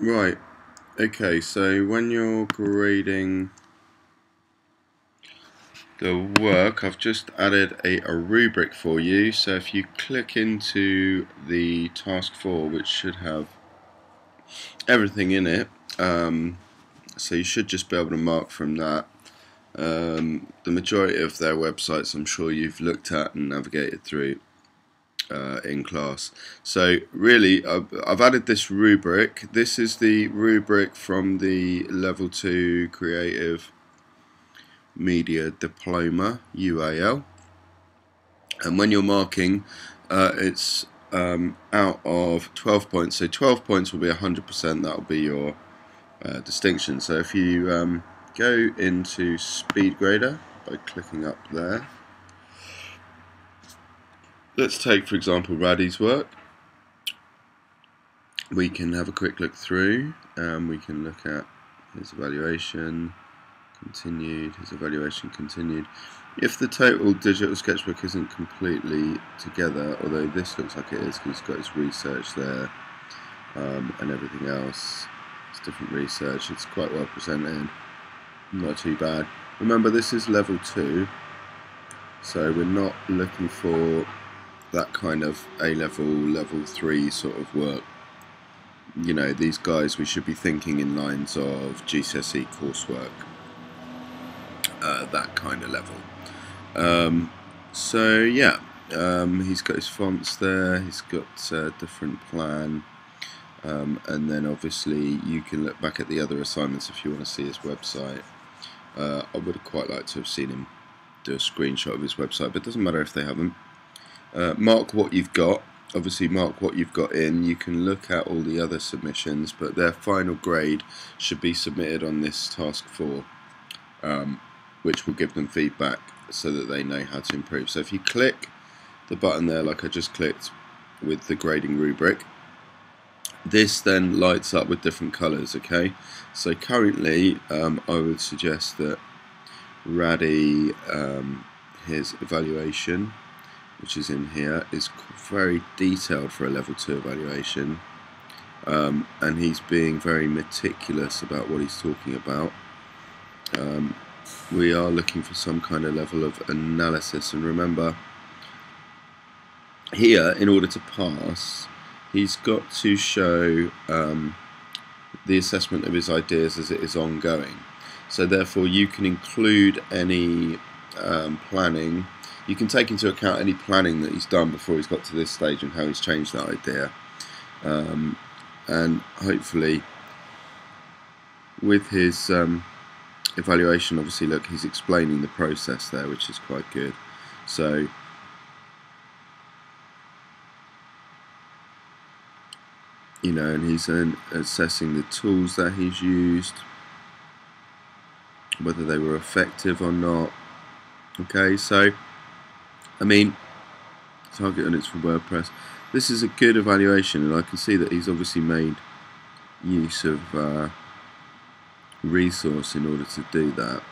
Right, okay, so when you're grading the work, I've just added a, a, rubric for you. So if you click into the task 4, which should have everything in it, um, so you should just be able to mark from that. Um, the majority of their websites I'm sure you've looked at and navigated through uh, in class. So really, I've, I've, added this rubric. This is the rubric from the Level 2 Creative Media Diploma, UAL. And when you're marking, uh, it's um, out of 12 points. So 12 points will be 100%, that will be your uh, distinction. So if you um, go into SpeedGrader by clicking up there, let's take for example Raddy's work. We can have a quick look through um, we can look at his evaluation. Continued his evaluation continued. If the total digital sketchbook isn't completely together although this looks like it is because it's got his research there um, and everything else it's different research it's quite well presented not too bad. Remember this is level 2 so we're not looking for that kind of A level, level three sort of work. You know, these guys we should be thinking in lines of GCSE coursework, uh, that kind of level. Um, so yeah, um, he's got his fonts there. He's got a different plan. Um, and then obviously you can look back at the other assignments if you want to see his website. Uh, I would quite liked to have seen him do a screenshot of his website, but it doesn't matter if they haven't. Uh, mark what you've got. Obviously, mark what you've got in. You can look at all the other submissions, but their final grade should be submitted on this task four, um, which will give them feedback so that they know how to improve. So if you click the button there, like I just clicked with the grading rubric, this then lights up with different colors okay so currently um, I would suggest that Raddy um, his evaluation which is in here, is very detailed for a level 2 evaluation. Um, and he's being very meticulous about what he's talking about. Um, we are looking for some kind of level of analysis, and remember, here, in order to pass, he's got to show um, the assessment of his ideas as it is ongoing. So therefore, you can include any um, planning you can take into account any planning that he's done before he's got to this stage and how he's changed that idea. Um, and hopefully, with his um, evaluation, obviously, look, he's explaining the process there, which is quite good. So, you know, and he's uh, assessing the tools that he's used, whether they were effective or not. Okay, so I mean, target units for WordPress. This is a good evaluation, and I can see that he's obviously made use of uh, resource in order to do that.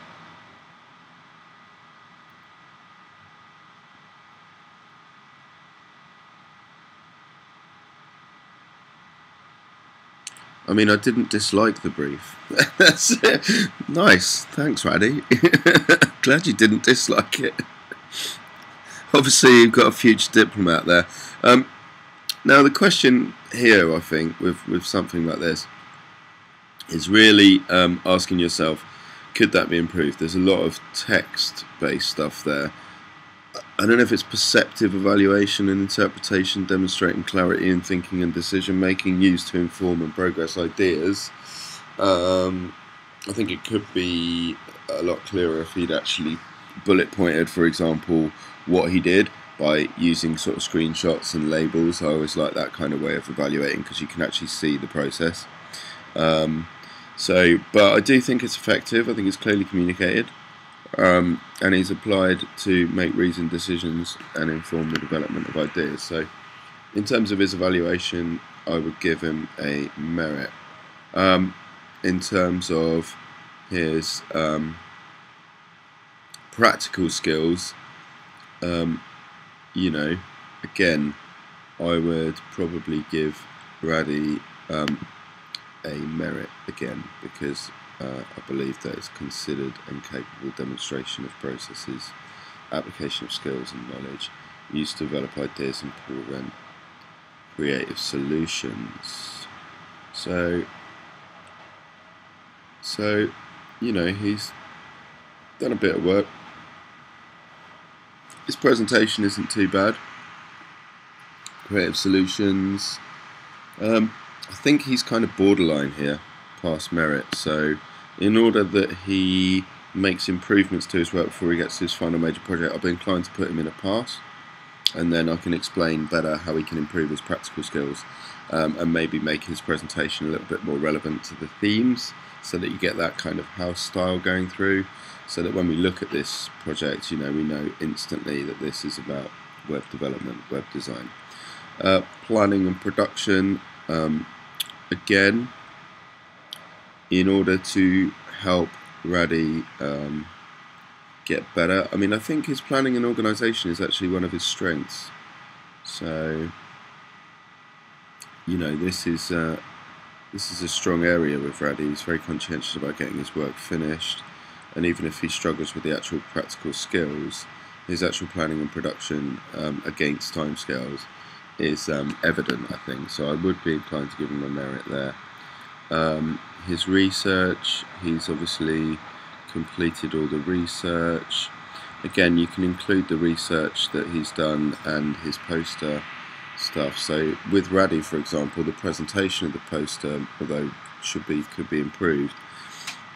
I mean, I didn't dislike the brief. Nice. Thanks, Raddy. Glad you didn't dislike it obviously you've got a future diplomat there. Um, now the question here, I think, with with something like this, is really um, asking yourself, could that be improved? There's a lot of text-based stuff there. I don't know if it's perceptive evaluation and interpretation, demonstrating clarity in thinking and decision making, used to inform and progress ideas. Um, I think it could be a lot clearer if he'd actually bullet pointed, for example, what he did by using sort of screenshots and labels. I always like that kind of way of evaluating because you can actually see the process. Um, so, but I do think it's effective. I think it's clearly communicated, um, and he's applied to make reasoned decisions and inform the development of ideas. So, in terms of his evaluation, I would give him a merit. Um, in terms of his um, practical skills, um, you know, again, I would probably give Raddy um, a merit again because uh, I believe that it's considered and capable demonstration of processes, application of skills and knowledge, used to develop ideas and prevent creative solutions. So, so you know, he's done a bit of work. His presentation isn't too bad. Creative solutions. Um, I think he's kind of borderline here, past merit. So, in order that he makes improvements to his work before he gets to his final major project, I'll be inclined to put him in a pass and then I can explain better how he can improve his practical skills um, and maybe make his presentation a little bit more relevant to the themes so that you get that kind of house style going through so that when we look at this project you know we know instantly that this is about web development web design. Uh, planning and production um, again in order to help Radi um, get better. I mean, I think his planning and organisation is actually one of his strengths. So, you know, this is uh, this is a strong area with Radi. He's very conscientious about getting his work finished, and even if he struggles with the actual practical skills, his actual planning and production um, against timescales is um, evident. I think so. I would be inclined to give him a merit there. Um, his research, he's obviously completed all the research. Again, you can include the research that he's done and his poster stuff. So with Radi, for example, the presentation of the poster, although should be could be improved,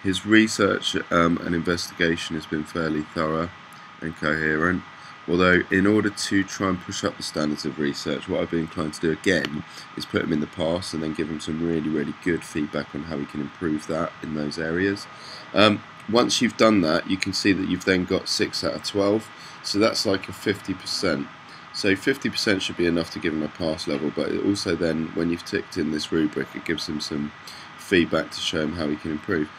his research um, and investigation has been fairly thorough and coherent. Although, in order to try and push up the standards of research, what I've been inclined to do again is put him in the past and then give him some really, really good feedback on how he can improve that in those areas. Um, once you've done that, you can see that you've then got 6 out of 12, so that's like a 50%. So 50% should be enough to give him a pass level, but also then, when you've ticked in this rubric, it gives him some feedback to show him how he can improve.